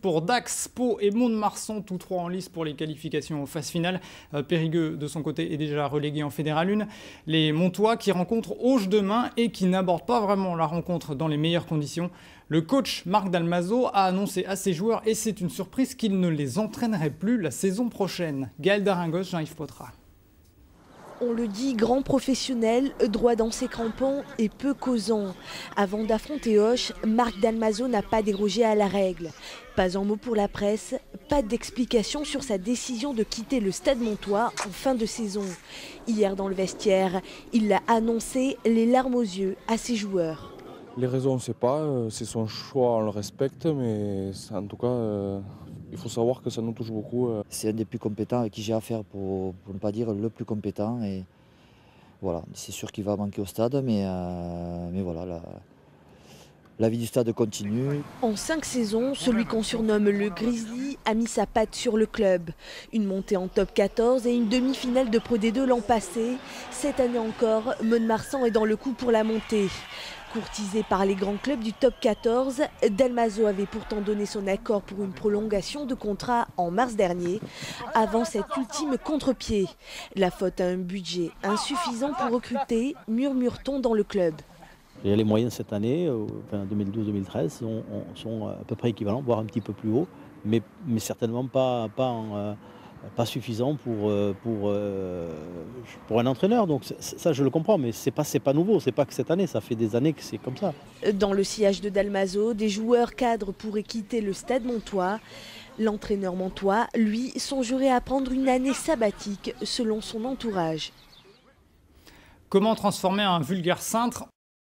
pour Dax, Pau et Mont-de-Marsan, tous trois en lice pour les qualifications aux phases finales. Euh, Périgueux, de son côté, est déjà relégué en Fédéral 1. Les Montois qui rencontrent Auge demain et qui n'abordent pas vraiment la rencontre dans les meilleures conditions. Le coach Marc Dalmazo a annoncé à ses joueurs, et c'est une surprise, qu'il ne les entraînerait plus la saison prochaine. Gaël Daringos, Jean-Yves Potra. On le dit, grand professionnel, droit dans ses crampons et peu causant. Avant d'affronter Hoche, Marc Dalmazo n'a pas dérogé à la règle. Pas un mot pour la presse, pas d'explication sur sa décision de quitter le Stade Montois en fin de saison. Hier dans le vestiaire, il l'a annoncé les larmes aux yeux à ses joueurs. Les raisons, on ne sait pas, euh, c'est son choix, on le respecte, mais en tout cas, euh, il faut savoir que ça nous touche beaucoup. Euh. C'est un des plus compétents avec qui j'ai affaire, pour, pour ne pas dire le plus compétent. Et voilà, c'est sûr qu'il va manquer au stade, mais, euh, mais voilà, la, vie du stade continue. En cinq saisons, celui qu'on surnomme le Grizzly a mis sa patte sur le club. Une montée en top 14 et une demi-finale de Pro D2 l'an passé. Cette année encore, Mont-de-Marsan est dans le coup pour la montée. Courtisé par les grands clubs du top 14, Dalmazo avait pourtant donné son accord pour une prolongation de contrat en mars dernier, avant cet ultime contre-pied. La faute à un budget insuffisant pour recruter, murmure-t-on dans le club. les moyens cette année, 2012-2013, sont, à peu près équivalents, voire un petit peu plus haut, mais, certainement pas, pas en, euh, pas suffisant pour, euh, pour, euh, pour un entraîneur. Donc ça, je le comprends, mais ce n'est pas, pas nouveau. C'est pas que cette année, ça fait des années que c'est comme ça. Dans le sillage de Dalmazo, des joueurs cadres pourraient quitter le stade Montois. L'entraîneur Montois, lui, songerait à prendre une année sabbatique selon son entourage. Comment transformer un vulgaire cintre